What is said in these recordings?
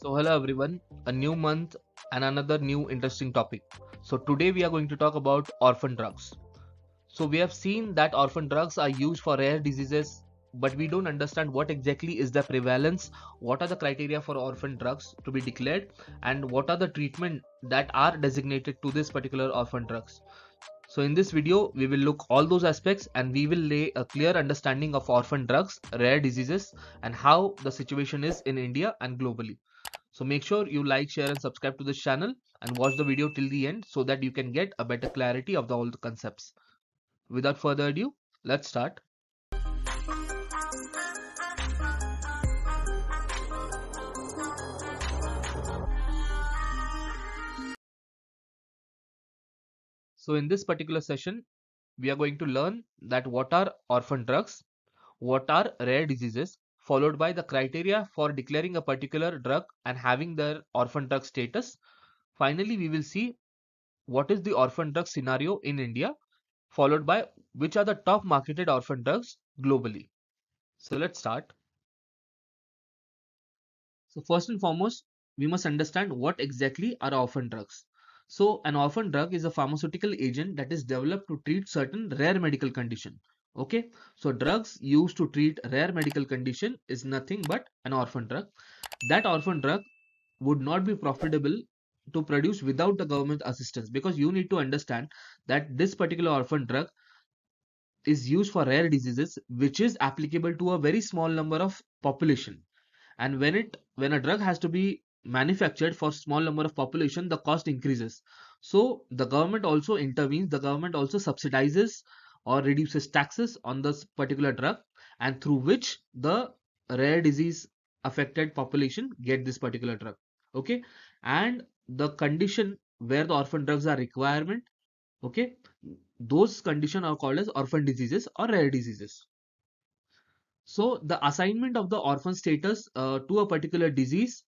So, hello everyone, a new month and another new interesting topic. So, today we are going to talk about orphan drugs. So, we have seen that orphan drugs are used for rare diseases, but we don't understand what exactly is the prevalence, what are the criteria for orphan drugs to be declared, and what are the treatment that are designated to this particular orphan drugs. So in this video, we will look all those aspects and we will lay a clear understanding of orphan drugs, rare diseases and how the situation is in India and globally. So make sure you like, share and subscribe to this channel and watch the video till the end so that you can get a better clarity of the all the concepts. Without further ado, let's start. So in this particular session, we are going to learn that what are orphan drugs, what are rare diseases, followed by the criteria for declaring a particular drug and having their orphan drug status. Finally, we will see what is the orphan drug scenario in India, followed by which are the top marketed orphan drugs globally. So let's start. So first and foremost, we must understand what exactly are orphan drugs. So an orphan drug is a pharmaceutical agent that is developed to treat certain rare medical condition. Okay, so drugs used to treat rare medical condition is nothing but an orphan drug. That orphan drug would not be profitable to produce without the government assistance because you need to understand that this particular orphan drug is used for rare diseases which is applicable to a very small number of population. And when it when a drug has to be manufactured for small number of population the cost increases. So the government also intervenes the government also subsidizes or reduces taxes on this particular drug and through which the rare disease affected population get this particular drug okay? And the condition where the orphan drugs are requirement okay? Those condition are called as orphan diseases or rare diseases. So the assignment of the orphan status uh, to a particular disease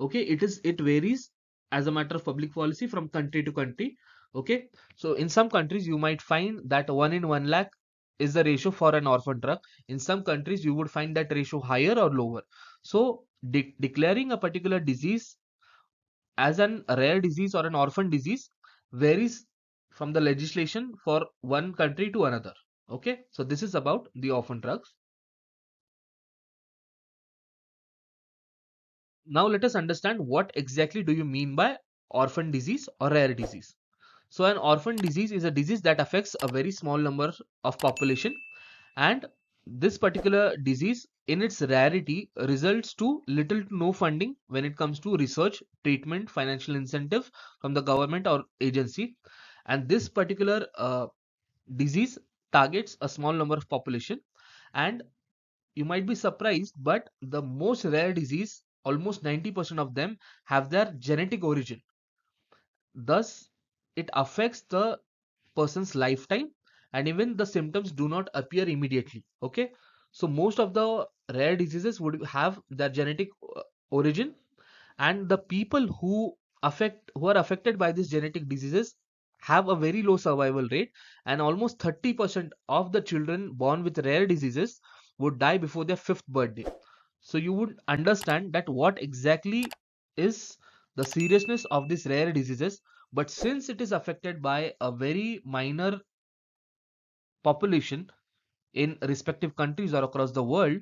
okay? It is it varies as a matter of public policy from country to country okay? So in some countries you might find that 1 in 1 lakh is the ratio for an orphan drug. In some countries you would find that ratio higher or lower. So de declaring a particular disease as an rare disease or an orphan disease varies from the legislation for one country to another. Okay? So this is about the orphan drugs. Now let us understand what exactly do you mean by orphan disease or rare disease so an orphan disease is a disease that affects a very small number of population and this particular disease in its rarity results to little to no funding when it comes to research treatment financial incentive from the government or agency and this particular uh, disease targets a small number of population and you might be surprised but the most rare disease almost 90% of them have their genetic origin. Thus, it affects the person's lifetime and even the symptoms do not appear immediately. Okay, so most of the rare diseases would have their genetic uh, origin, and the people who affect who are affected by these genetic diseases have a very low survival rate and almost 30% of the children born with rare diseases would die before their fifth birthday so you would understand that what exactly is the seriousness of these rare diseases but since it is affected by a very minor population in respective countries or across the world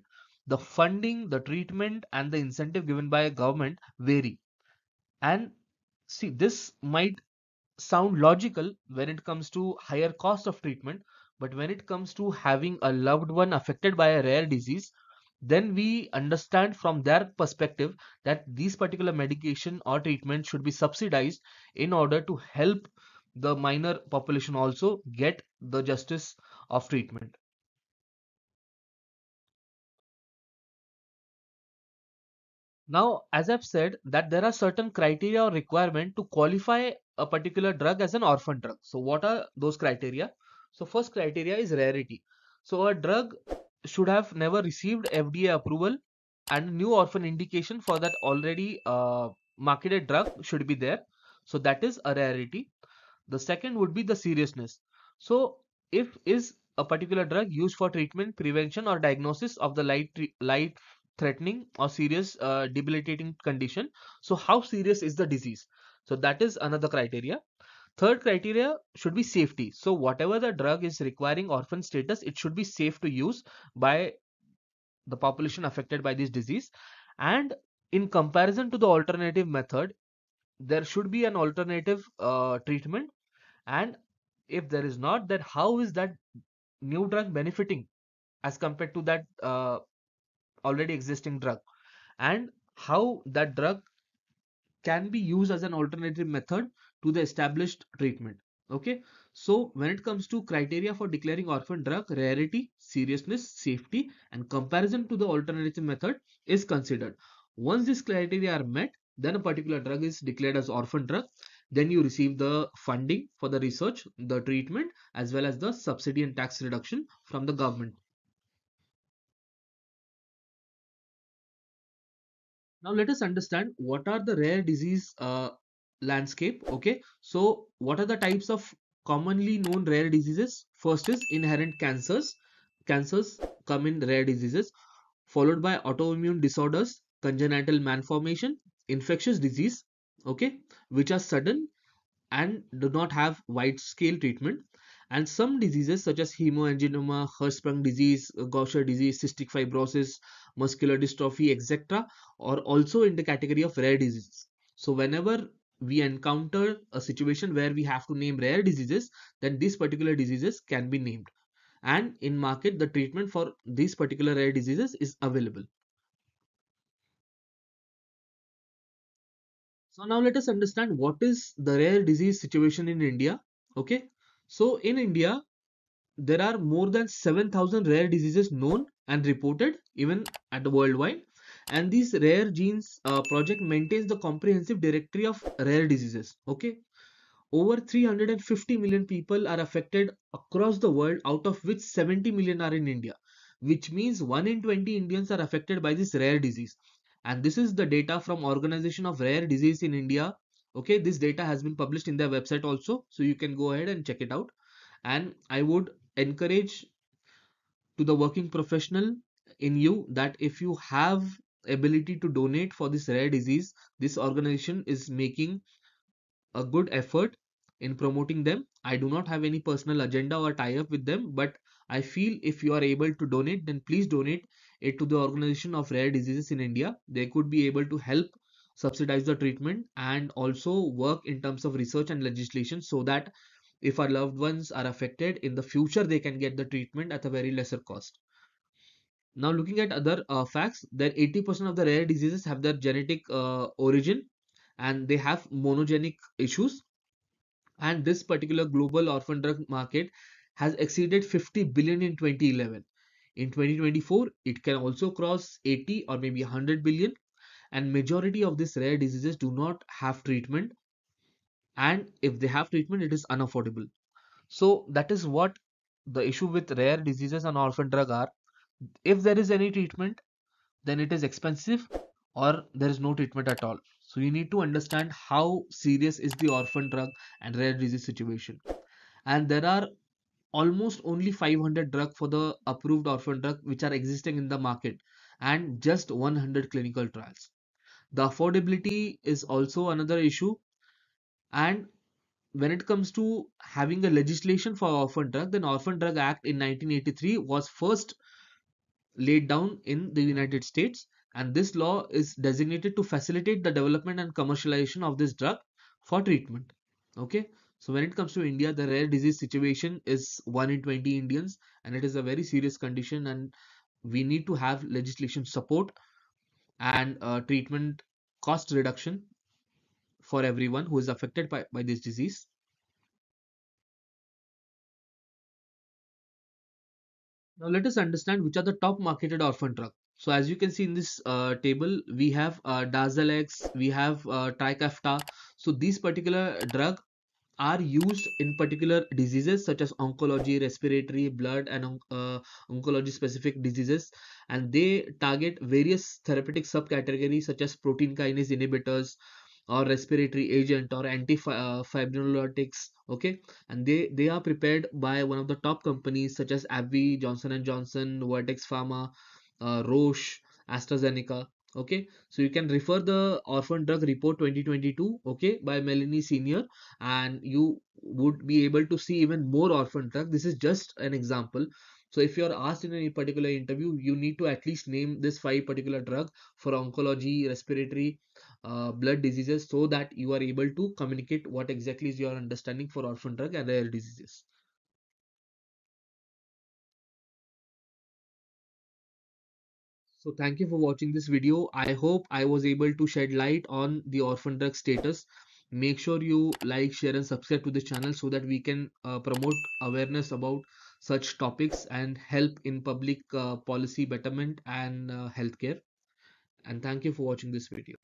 the funding the treatment and the incentive given by a government vary. And see this might sound logical when it comes to higher cost of treatment but when it comes to having a loved one affected by a rare disease then we understand from their perspective that these particular medication or treatment should be subsidized in order to help the minor population also get the justice of treatment. Now, as I've said that there are certain criteria or requirement to qualify a particular drug as an orphan drug. So what are those criteria? So first criteria is rarity. So a drug should have never received FDA approval and new orphan indication for that already uh, marketed drug should be there. So that is a rarity. The second would be the seriousness. So if is a particular drug used for treatment, prevention or diagnosis of the light, light threatening or serious uh, debilitating condition so how serious is the disease so that is another criteria third criteria should be safety. So whatever the drug is requiring orphan status it should be safe to use by the population affected by this disease. And in comparison to the alternative method there should be an alternative uh, treatment. And if there is not then how is that new drug benefiting as compared to that uh, already existing drug? And how that drug can be used as an alternative method to the established treatment. Okay? So when it comes to criteria for declaring orphan drug rarity seriousness safety and comparison to the alternative method is considered. Once these criteria are met then a particular drug is declared as orphan drug. Then you receive the funding for the research the treatment as well as the subsidy and tax reduction from the government. Now let us understand what are the rare disease uh, landscape okay so what are the types of commonly known rare diseases first is inherent cancers cancers come in rare diseases followed by autoimmune disorders congenital malformation infectious disease okay which are sudden and do not have wide scale treatment and some diseases such as hemangioma, Hirschsprung disease, Gaucher disease, cystic fibrosis, muscular dystrophy, etc. are also in the category of rare diseases. So whenever we encounter a situation where we have to name rare diseases, then these particular diseases can be named. And in market, the treatment for these particular rare diseases is available. So now let us understand what is the rare disease situation in India. Okay. So in India, there are more than 7,000 rare diseases known and reported even at the worldwide. And these rare genes uh, project maintains the comprehensive directory of rare diseases. Okay. Over 350 million people are affected across the world, out of which 70 million are in India, which means 1 in 20 Indians are affected by this rare disease and this is the data from organization of rare disease in india okay this data has been published in their website also so you can go ahead and check it out and i would encourage to the working professional in you that if you have ability to donate for this rare disease this organization is making a good effort in promoting them i do not have any personal agenda or tie up with them but i feel if you are able to donate then please donate it to the organization of rare diseases in India. They could be able to help subsidize the treatment and also work in terms of research and legislation so that if our loved ones are affected in the future they can get the treatment at a very lesser cost now looking at other uh, facts that 80% of the rare diseases have their genetic uh, origin and they have monogenic issues. And this particular global orphan drug market has exceeded 50 billion in 2011 in 2024 it can also cross 80 or maybe 100 billion. And majority of these rare diseases do not have treatment. And if they have treatment it is unaffordable. So that is what the issue with rare diseases and orphan drug are if there is any treatment then it is expensive or there is no treatment at all. So you need to understand how serious is the orphan drug and rare disease situation. And there are almost only 500 drug for the approved orphan drug which are existing in the market and just 100 clinical trials. The affordability is also another issue. And when it comes to having a legislation for orphan drug then orphan drug act in 1983 was first laid down in the united states and this law is designated to facilitate the development and commercialization of this drug for treatment okay so when it comes to India, the rare disease situation is 1 in 20 Indians and it is a very serious condition and we need to have legislation support and uh, treatment cost reduction for everyone who is affected by, by this disease. Now let us understand which are the top marketed orphan drug. So as you can see in this uh, table, we have uh, Darzalex, we have uh, Trikafta. So these particular drug are used in particular diseases such as oncology, respiratory, blood, and uh, oncology specific diseases, and they target various therapeutic subcategories such as protein kinase inhibitors or respiratory agent or antifibrinolytics okay and they they are prepared by one of the top companies such as AbbVie, Johnson and Johnson, Vertex Pharma, uh, Roche AstraZeneca. Okay, so you can refer the Orphan Drug Report 2022, okay, by Melanie Senior, and you would be able to see even more orphan drug. This is just an example. So if you are asked in any particular interview, you need to at least name this five particular drug for oncology, respiratory, uh, blood diseases, so that you are able to communicate what exactly is your understanding for orphan drug and rare diseases. So thank you for watching this video. I hope I was able to shed light on the orphan drug status. Make sure you like, share and subscribe to the channel so that we can uh, promote awareness about such topics and help in public uh, policy betterment and uh, healthcare. And thank you for watching this video.